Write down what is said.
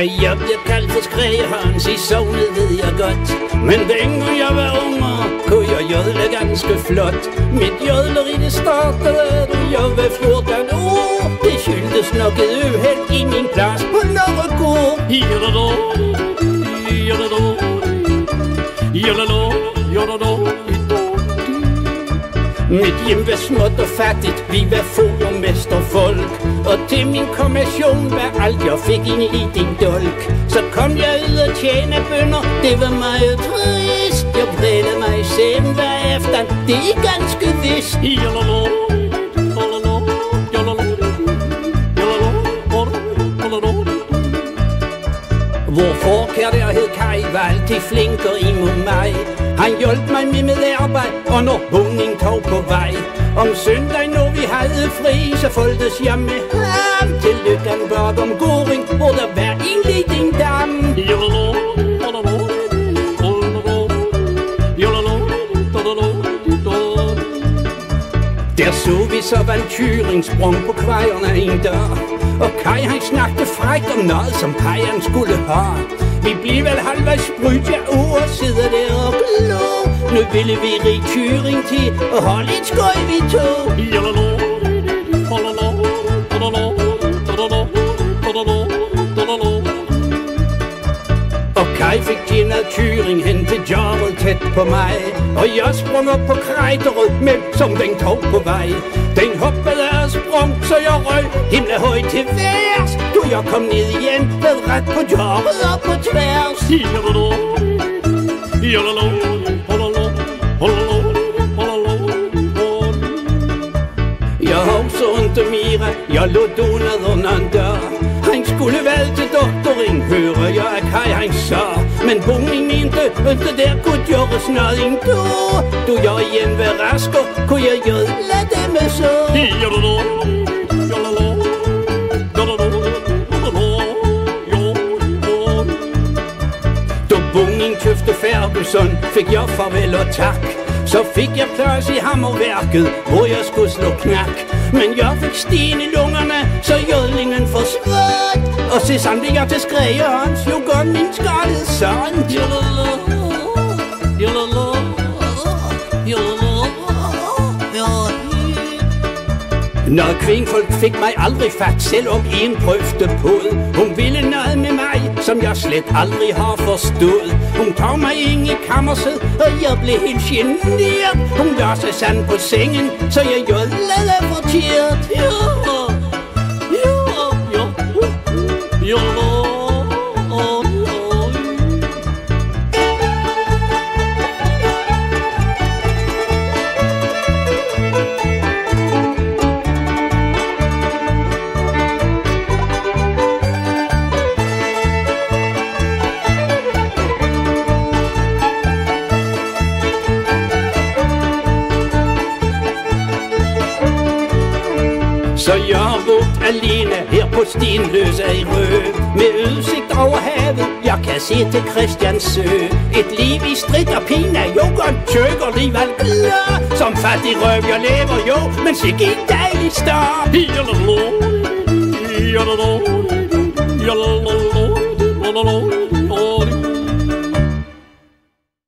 At jeg bliver kaldt for skræhøns i sovnet ved jeg godt Men dengang jeg var unger, kunne jeg jodle ganske flot Mit jodleri det startede, da jeg var 14 år Det skyldtes nok et uheld i min plads på Nørregård Jodadå, jodadå, jodadå, jodadå, mit hjem var småt og fattigt, vi var få Og mesterfolk. Og til min kommission var alt jeg fik ind i din dolk. Så kom jeg ud og tjene bønder, det var meget trist. Jeg brælede mig i sæben hver efter, det er ganske vist. Jodadå, jodadå, jodadå, jodadå, jodadå, Vor forkær Kai var altid flinkere imod mig? Han hjalp mig med med arbejde, og når bunden tog på vej Om søndag, når vi havde fri, så foldes jeg med ham. Til lykken bag om Goring, hvor der var en liten dam. Der så vi så Valkyring sprung på kvejerne en dag Og Kai han snakkede frækt om noget, som pejeren skulle have. Vi blev vel halvvejs brydt, ja, og sidder der og glå Nu ville vi rig Tyring til, og holde et skøj vi to. Og Kai fik tjenet Tyring hen til jobbet tæt på mig. Og jeg sprang op på krejterød, men som den tog på vej. Den hoppede og sprang, så jeg røg himle højt til værs jeg kom ned igen, Med ret på jobbet og på tværs. Jodadå, jodadå, jodadå, jodadå, jodadå. Jeg husker inte mere, jeg lå donet under en dør. Han skulle vel til doktoring, hører jeg at Kai han så. Men boning mente, at det der kunne gjøres noget. Endnu Du jeg igen var rasker, kunne jeg jødle det med så? Købte fik jeg farvel og tak så fik jeg plads i hammerværket, hvor jeg skulle slå knak. Men jeg fik sten i lungerne, så jødlingen forsvandt. Og se samtidig jeg til skrægeren, slog godt min skaldede sand. Når kvindfolk fik mig aldrig fat, selvom en prøvede på. Hun ville noget med mig, som jeg slet aldrig har forstået. Hun tog mig ind i kammerset, og jeg blev helt generet. Hun lå sig sand på sengen, så jeg jodlede fortiert. ja. Så jeg har boet alene her på Stenløse i Rø. Med udsigt over havet, jeg kan se til Christiansø Et liv i strid og pina, yoghurt, tjøk og rival glad Som fattig røv, jeg lever jo, men sikke en dejlig start. Jodadå, jodadå, jodadå, jodadå.